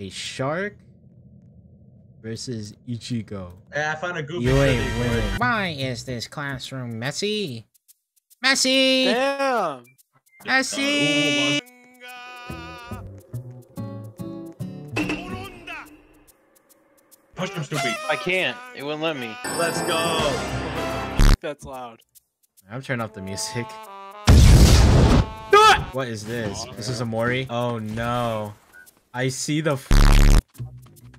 A shark versus Ichigo. Hey, I found a goofy. You ain't thing for it. winning. Why is this classroom messy? Messy! Damn. Messy! Push him, stupid. I can't. It wouldn't let me. Let's go. That's loud. I'm turning off the music. What is this? This is a Mori? Oh no. I see the f-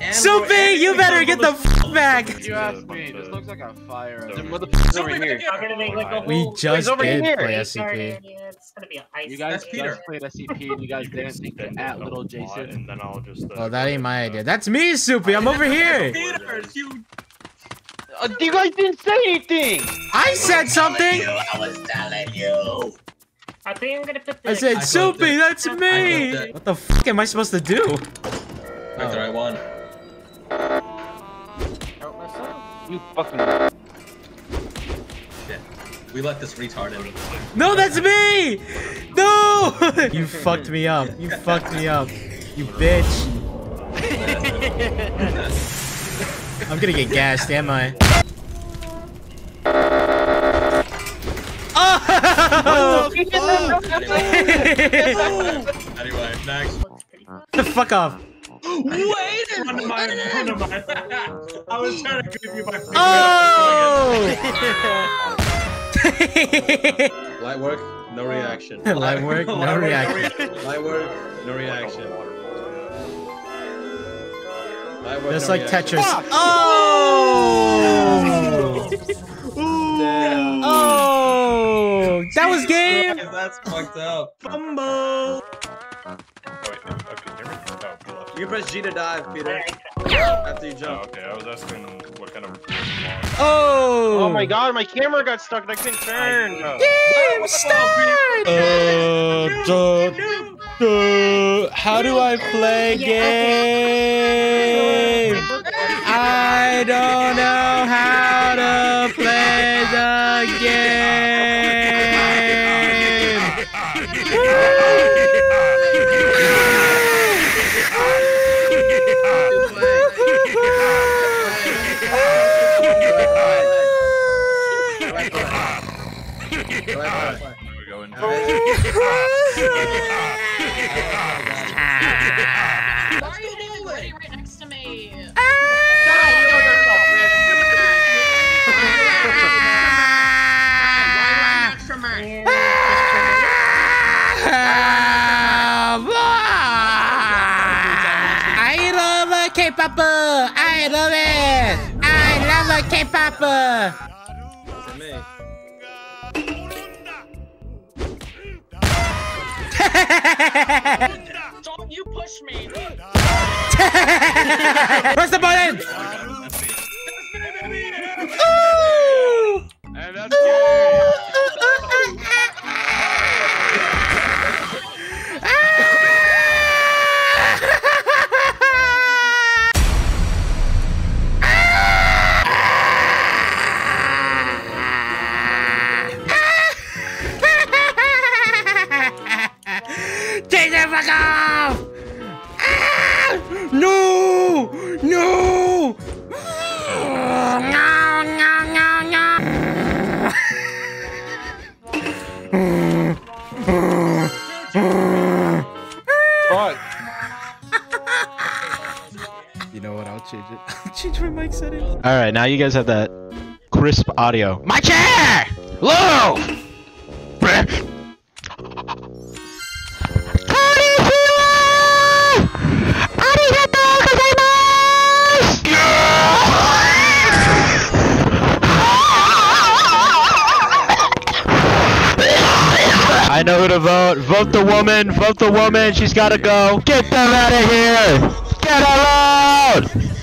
And Soupy, you better get the f- back! You asked me. This looks like a fire. The f over here? I'm gonna make like a We just over did here. play. SCP. It's gonna be ice. You guys, That's you Peter. guys played SCP and you guys dancing to at little Jason. and then I'll just. Oh, that ain't my idea. That's me, Soupy. I'm over here. You. Uh, you guys didn't say anything. I said something. I was telling you. I think I'm gonna put the. I said, I flipped Soupy, it. that's I me. flipped. What the f am I supposed to do? Victor, I won. You fucking. Shit. We let this retard in. No, that's me. No. you fucked me up. You fucked me up. You bitch. I'm gonna get gassed, am I? Oh! Anyway, next. The fuck off. Wait! One of mine, one of mine. I was trying to give you my free Oh! Light work, no reaction. Light work, no reaction. Light work, no reaction. Light Just like. Tetris. Oh! Oh! That was game! That's fucked up. Fumble! Oh, wait, okay, hear me? Oh, you. You can press G to dive, Peter. After you Oh, okay, I was asking what kind of. Oh! Oh my god, my camera got stuck and I couldn't turn. Game start! Uh, duh, duh, how do I play game? I don't know how to play the game. We're going. Why I love it. I love K-pop. Don't you push me! Press the button. And that's gay. All right, now you guys have that crisp audio. My chair! Low! I know who to vote. Vote the woman. Vote the woman. She's got to go. Get them out of here. Get out.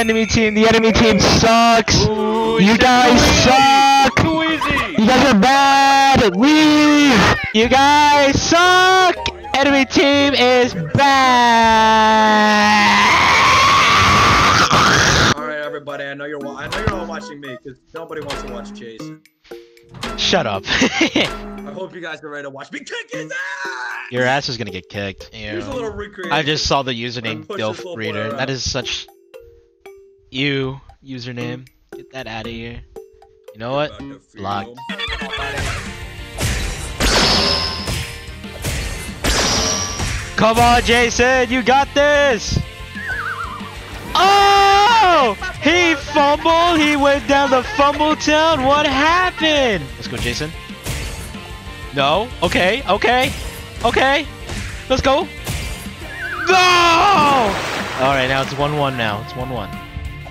Enemy team, the enemy team sucks. you guys suck. Too easy. You guys are bad. Leave. You guys suck. Enemy team is bad. All right, everybody. I know you're. I know you're all watching me because nobody wants to watch Chase. Shut up. I hope you guys are ready to watch me kick his ass. Your ass is gonna get kicked. Here's a little recreation. I just saw the username Dilf little Reader. boy That is such you username. Get that out of here. You know what? Blocked. Come on, Jason, you got this. Oh! He fumbled. He went down the fumble town. What happened? Let's go, Jason. No. Okay. Okay. Okay. Let's go. No! All right, now it's one-one. Now it's one-one.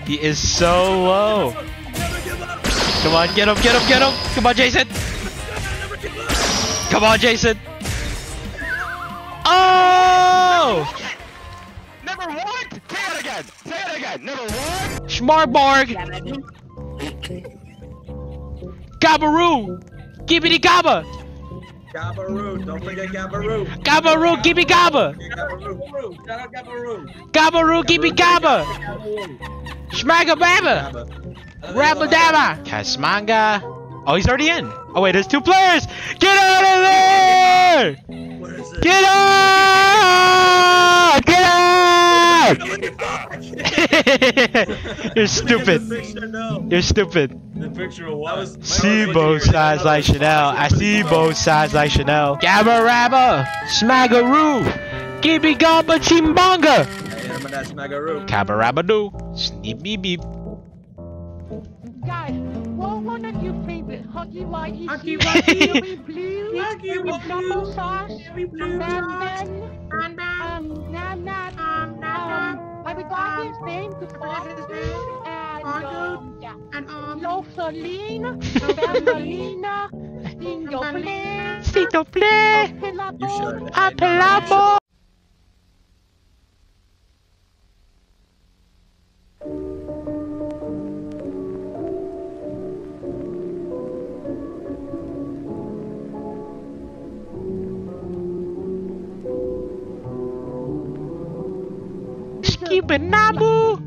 He is so low. Come on, get him, get him, get him. Come on, Jason. Come on, Jason. Oh! Number one. Say it again. Say it again. Number one. Schmarborg! Gabaroo! Gibbity gabba! Gabaroo. Don't forget Gabaroo. Gabaroo, gibby gabba! Gabaroo. Shout out Gabaroo. Gabaroo, gibby gabba! Schmaga baba! Gabba. Rabba dabba! Kasmanga! Oh, he's already in! Oh wait, there's two players! Get out of there! What is it? Get out! Get out! You're stupid. The picture, no. You're stupid. The picture of what? was See both sides like Chanel. I see both sides like Chanel. Gabba rabba, smaggaroo, gibby gabba chimbanga. Hey, I'm an ass Cabba rabba doo, sneep beep beep. Guys, what one of your favorite Huggy Wuggy Huggy cereal? Wuggy. Chewy Blue Huggy with Wuggy. double sauce? Chewy Blue. Nam Nam? Nam Nam. Um, Nam Nam? Um, Nam Nam. Um, I forgot his name to forgot his name. and Fogo. um, yeah. And um. Lofelina, Bambalina, Stingo Flare, Sito play, apelabo. Skibanabu,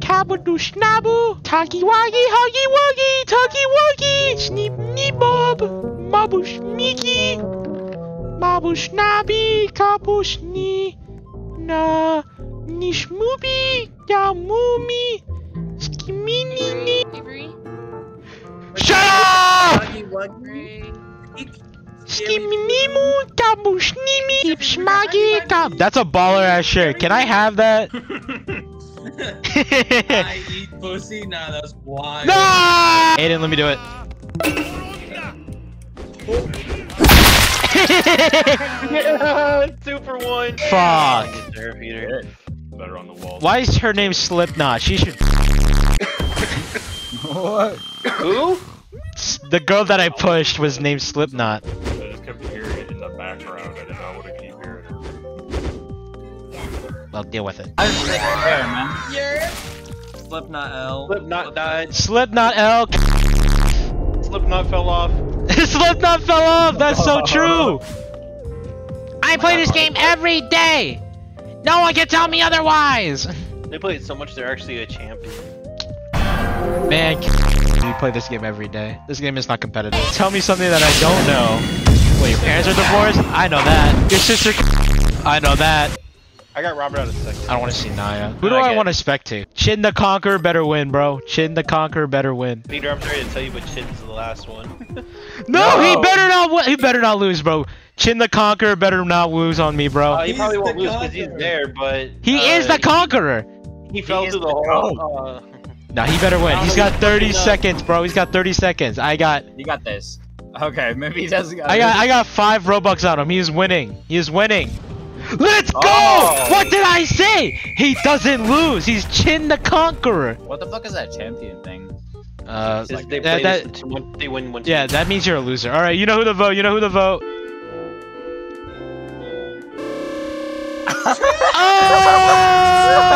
kabadoo snabu, taki wagi, huggy wuggy, tucky wuggy, sneep neebob, mabush miki, mabush nabi, kabush ni, na, nishmubi, yamumi, skimini ni. Avery. Shut up! Wuggy wuggy. Great. Skiminimu, kabush nimi, smagi, kab. That's a baller ass shirt. Can I have that? I eat pussy. Nah, that's wild. No! Aiden, let me do it. Two for one. Fuck. Better on the wall. Why is her name Slipknot? She should. What? Who? The girl that I pushed was named Slipknot. Well, deal with it. I just take care, man. Slipknot L. Slipknot died. Slipknot L. Slipknot fell off. Slipknot fell off. That's so true. I play this game every day. No one can tell me otherwise. They play it so much they're actually a champion. Man, you play this game every day. This game is not competitive. Tell me something that I don't know. Wait, your parents are divorced? I know that. Your sister. I know that. I got Robert out of second. I don't want to see Naya. Who do I I want to spec to? Chin the Conqueror better win, bro. Chin the Conqueror better win. Peter, I'm sorry to tell you, but Chin's the last one. No, he better not. wi- He better not lose, bro. Chin the Conqueror better not lose on me, bro. Uh, he He's probably won't lose because he's there, but he uh, is the Conqueror. He fell is through the the hole. Uh, Nah, he better win. He's got 30 seconds, bro. He's got 30 seconds. I got, You got this. Okay, maybe he doesn't got I got, I got five robux on him. He is winning. He is winning. Let's go! Oh. What did I say? He doesn't lose. He's Chin the Conqueror. What the fuck is that champion thing? Uh, since they, that- that- this, one- they win one. yeah, that means you're a loser. All right, you know who to vote. You know who to vote.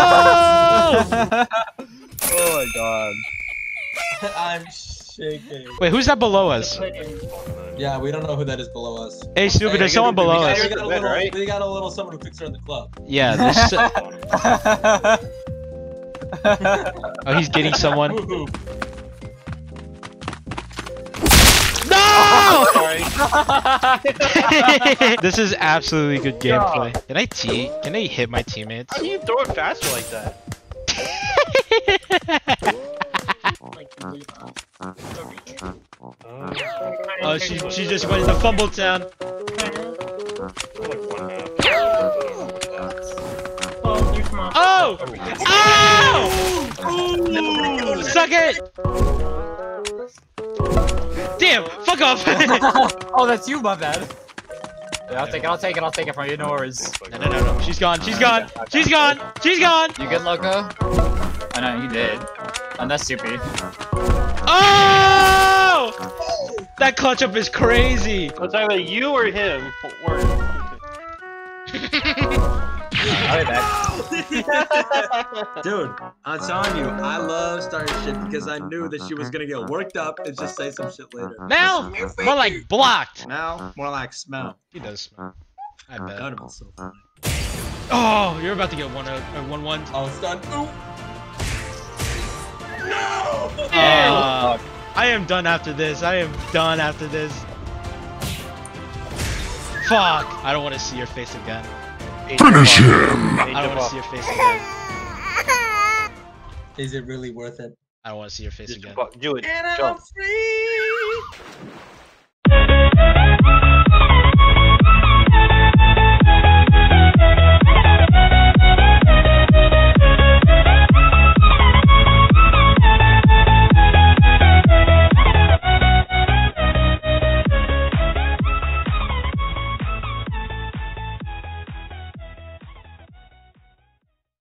oh! Oh my god. I'm shaking. Wait, who's that below us? Yeah, we don't know who that is below us. Hey, stupid, Hey, there's someone below we us. we got a little, right? we got a little someone who thinks they're in the club. Yeah, this. oh, he's getting someone. Woohoo. No! Oh, sorry. this is absolutely good gameplay. Can I T? Can I hit my teammates? How do you throw it faster like that? oh, she she just went into fumble town. Oh. Oh! Oh! Suck it! Damn! Fuck off! oh, that's you, my bad. Yeah, I'll take it. I'll take it. I'll take it from you. No worries. no, no, no, no. She's gone. She's gone. She's gone. She's gone. You good, Loco? I know you did. And that's stupid. That clutch up is crazy. It's either you or him. Or... I'll be back. Dude, I'm telling you, I love starting shit because I knew that she was gonna get worked up and just say some shit later. Now, more like blocked. Now, more like smell. He does. Smell. I bet. would've so. Oh, you're about to get one uh, one one. Oh, it's done. Ooh. Uh, I am done after this. I am done after this. Fuck! I don't want to see your face again. Finish him! I don't want to see your face again. Is it really worth it? I don't want to see your face Just again. do it. And I'm free.